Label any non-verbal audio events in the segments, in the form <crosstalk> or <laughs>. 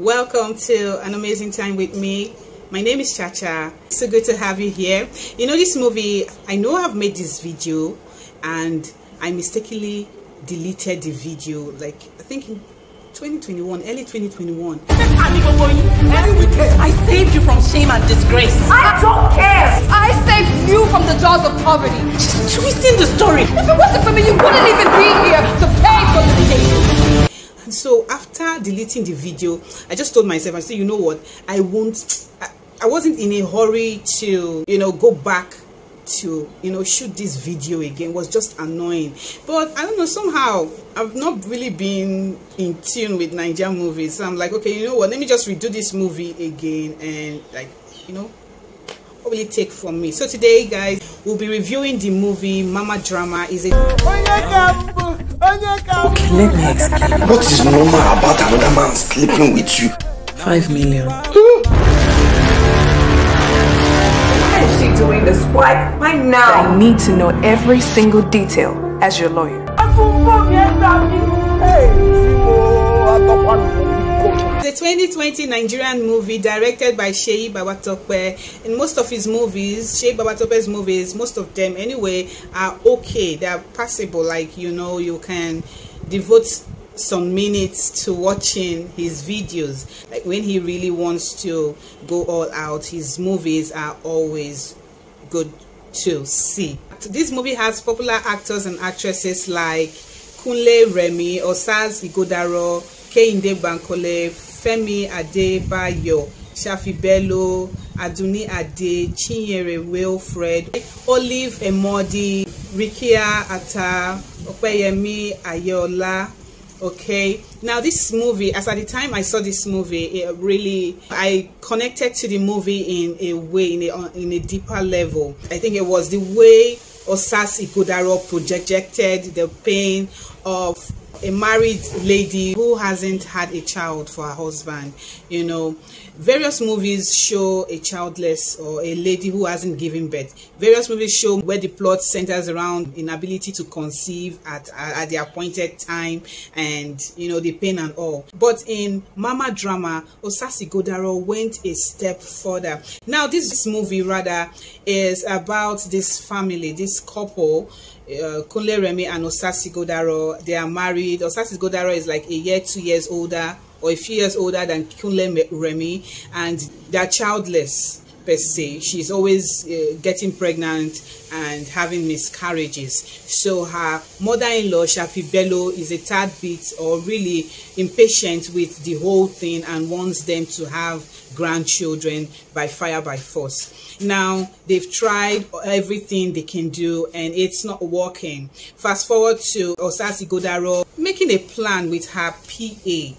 Welcome to an amazing time with me. My name is Chacha. So good to have you here. You know this movie, I know I've made this video and I mistakenly deleted the video like I think in 2021, early 2021. I saved you from shame and disgrace. I don't care. I saved you from the jaws of poverty. She's twisting the story. If it wasn't for me, you wouldn't even be here to pay for the case. So after deleting the video, I just told myself, I said, you know what? I won't. I, I wasn't in a hurry to, you know, go back to you know shoot this video again was just annoying but i don't know somehow i've not really been in tune with nigerian movies so i'm like okay you know what let me just redo this movie again and like you know what will it take from me so today guys we'll be reviewing the movie mama drama is it Okay, let me explain. What is normal about another man sleeping with you? Five million. Why is she doing this? Why? Why now? I need to know every single detail as your lawyer. The 2020 Nigerian movie directed by Seyi Babatope. In most of his movies, Seyi Babatope's movies, most of them anyway, are okay. They are passable. Like, you know, you can devote some minutes to watching his videos. Like when he really wants to go all out, his movies are always good to see. This movie has popular actors and actresses like Kunle Remi, Osas Ighodaro, Kehinde Bankole, Femi Adebayo, Shafi Bello, Aduni Ade, Chinyere Wilfred, Olive Emodi, Rikia Ata, Opeyemi Ayola, okay now this movie as at the time i saw this movie it really i connected to the movie in a way in a, in a deeper level. I think it was the way osas igodaro projected the pain of a married lady who hasn't had a child for her husband. You know various movies show a childless or a lady who hasn't given birth. Various movies show where the plot centers around inability to conceive at at the appointed time and you know the pain and all. But in mama drama Osas Ighodaro went a step further. Now this movie rather is about this family this couple uh, Kunle Remi and Osas Ighodaro, they are married. Osas Ighodaro is like a year, two years older, or a few years older than Kunle Remi, and they are childless per se. She's always uh, getting pregnant and having miscarriages. So her mother-in-law, Shaffy Bello, is a tad bit or really impatient with the whole thing and wants them to have grandchildren by fire by force. Now, they've tried everything they can do and it's not working. Fast forward to Osas Ighodaro making a plan with her PA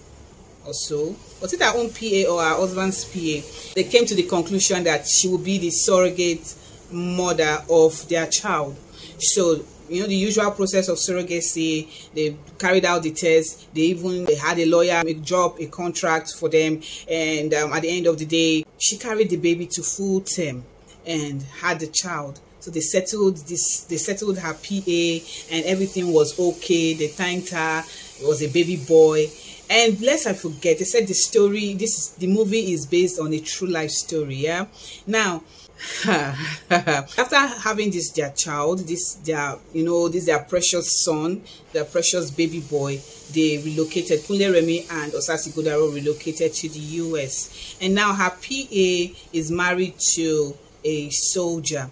also was it her own PA or her husband's PA? They came to the conclusion that she would be the surrogate mother of their child. So, you know, the usual process of surrogacy, they carried out the test. They even they had a lawyer, a job, a contract for them. And um, at the end of the day, she carried the baby to full term and had the child. So they settled this, they settled her PA and everything was okay. They thanked her. Was a baby boy. And lest i forget they said the story this is the movie is based on a true life story yeah? Now <laughs> after having this their child this their you know this their precious son their precious baby boy they relocated Kunle Remi and Osas Ighodaro relocated to the US and now her PA is married to a soldier.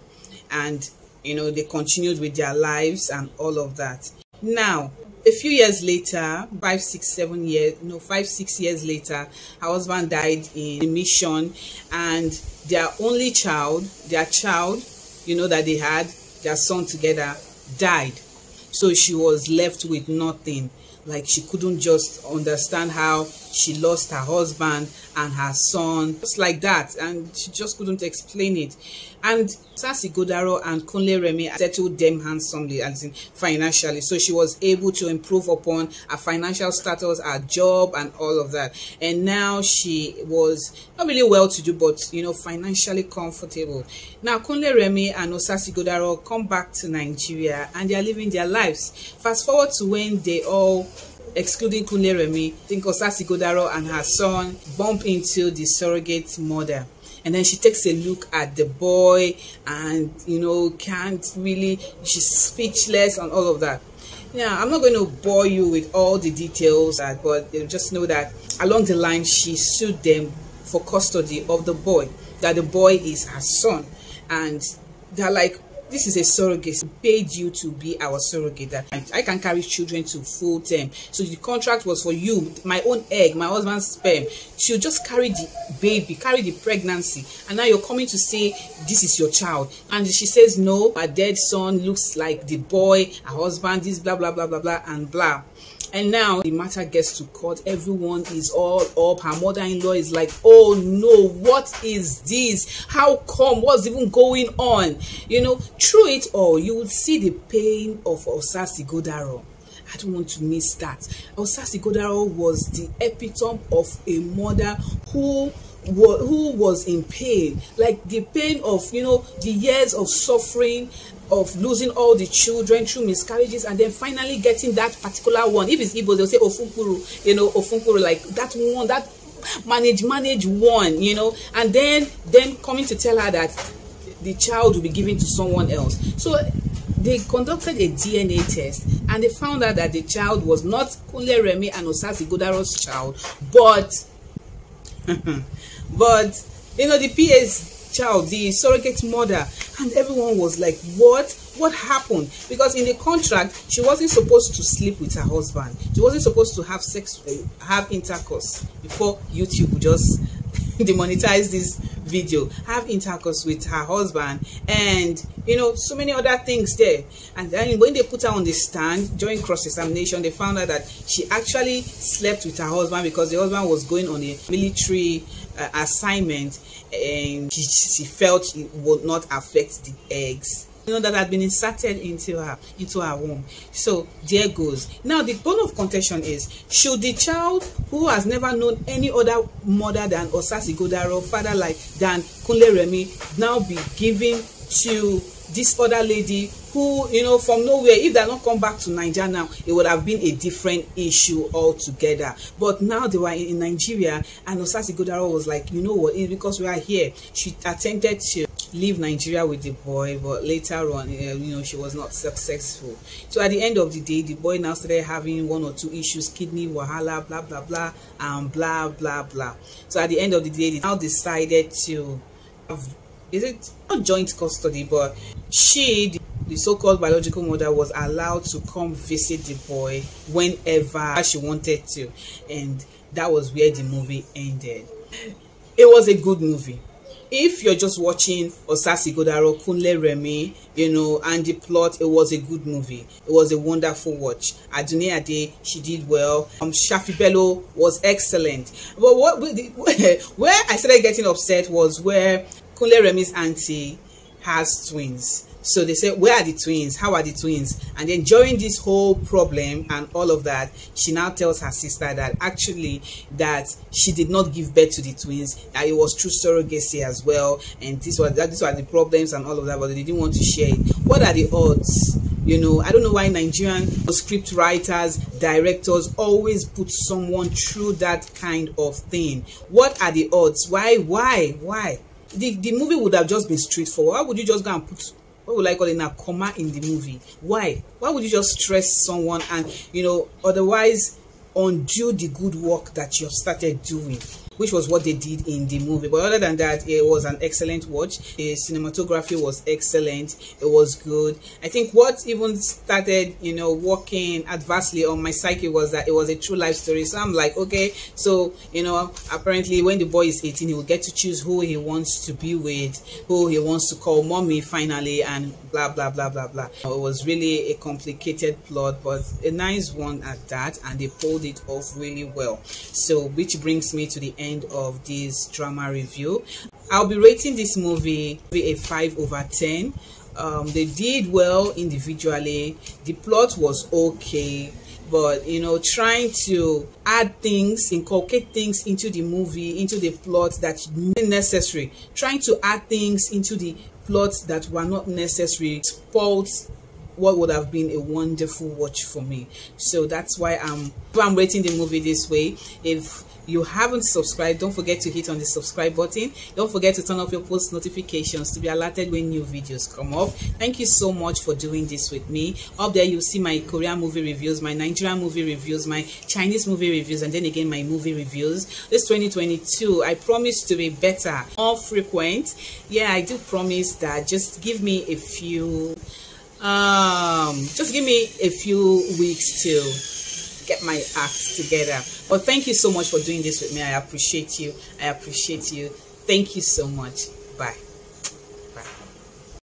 And you know they continued with their lives and all of that. Now a few years later, five, six, seven years, no, five, six years later, her husband died in a mission, and their only child, their child, you know, that they had, their son together, died. So she was left with nothing. Like she couldn't just understand how she lost her husband and her son, just like that, and she just couldn't explain it. And Sasi Godaro and Kunle Remi settled them handsomely, as in financially. So she was able to improve upon her financial status, her job, and all of that. And now she was not really well to do, but you know, financially comfortable. Now Kunle Remi and Osas Ighodaro come back to Nigeria and they are living their lives. Fast forward to when they all excluding Kunle Remi, think Osas Ighodaro and her son bump into the surrogate mother. And then she takes a look at the boy and you know can't really she's speechless and all of that. Now i'm not going to bore you with all the details uh, but you just know that along the line she sued them for custody of the boy that the boy is her son. And they're like this is a surrogate. Paid you to be our surrogate. That I, can carry children to full term. So the contract was for you my own egg my husband's sperm to just carry the baby carry the pregnancy. And now you're coming to say this is your child. And she says no her dead son looks like the boy her husband this blah blah blah blah blah and blah and now the matter gets to court. Everyone is all up. Her mother-in-law is like oh no what is this? How come? What's even going on? You know through it all you would see the pain of osasi godaro I don't want to miss that. Osasi Godaro was the epitome of a mother who who was in pain. Like the pain of you know the years of suffering of losing all the children through miscarriages and then finally getting that particular one. If it's Igbo they'll say ofunkuru you know ofunkuru like that one that manage manage one you know. And then then coming to tell her that the child will be given to someone else. So they conducted a DNA test and they found out that the child was not Kunle Remi and Osasi Godaro's child but <laughs> but you know the PA's child, the surrogate mother, and everyone was like, what? What happened? Because in the contract, she wasn't supposed to sleep with her husband. She wasn't supposed to have sex, uh, have intercourse before YouTube just <laughs> demonetize this video have intercourse with her husband and you know so many other things there. And then when they put her on the stand during cross-examination they found out that she actually slept with her husband because the husband was going on a military uh, assignment and she, she felt it would not affect the eggs you know that had been inserted into her into her womb. So there goes. Now the bone of contention is should the child who has never known any other mother than osasi godaro father like than kunle remi now be given to this other lady who you know from nowhere if they not come back to nigeria now it would have been a different issue altogether. But now they were in, in nigeria and osasi godaro was like you know what? It's because we are here. She attempted to leave nigeria with the boy but later on uh, you know she was not successful. So at the end of the day the boy now started having one or two issues kidney wahala blah blah blah and blah blah blah. So at the end of the day they now decided to have is it not joint custody but she the, so-called biological mother was allowed to come visit the boy whenever she wanted to and that was where the movie ended it was a good movie if you're just watching Osasi Godaro, Kunle Remi, you know, and the plot, it was a good movie. It was a wonderful watch. Adune Ade, she did well. Um, Shafi Bello was excellent. But what <laughs> where I started getting upset was where Kunle Remi's auntie has twins. So they say, where are the twins? How are the twins? And then during this whole problem and all of that, she now tells her sister that actually that she did not give birth to the twins, that it was through surrogacy as well. And this was that these were the problems and all of that, but they didn't want to share it. What are the odds? You know, I don't know why Nigerian script writers, directors always put someone through that kind of thing. What are the odds? Why, why, why? the the movie would have just been straightforward why would you just go and put what would I call it? A comma in the movie. Why? Why would you just stress someone and you know otherwise undo the good work that you have started doing which was what they did in the movie. But other than that, it was an excellent watch. The cinematography was excellent. It was good. I think what even started, you know, working adversely on my psyche was that it was a true life story. So I'm like, okay, so, you know, apparently when the boy is 18, he will get to choose who he wants to be with, who he wants to call mommy finally, and blah, blah, blah, blah, blah. It was really a complicated plot, but a nice one at that, and they pulled it off really well. So, which brings me to the end end of this drama review. I'll be rating this movie a 5 over 10 um, they did well individually. The plot was okay but you know trying to add things inculcate things into the movie into the plot that necessary. Trying to add things into the plot that were not necessary spoiled what would have been a wonderful watch for me. So that's why i'm i'm rating the movie this way. If you haven't subscribed don't forget to hit on the subscribe button. Don't forget to turn off your post notifications to be alerted when new videos come up. Thank you so much for doing this with me. Up there you'll see my korean movie reviews my nigerian movie reviews my chinese movie reviews and then again my movie reviews. This 2022 i promise to be better more frequent. Yeah i do promise that. Just give me a few um just give me a few weeks to get my act together. But thank you so much for doing this with me. I appreciate you. I appreciate you. Thank you so much.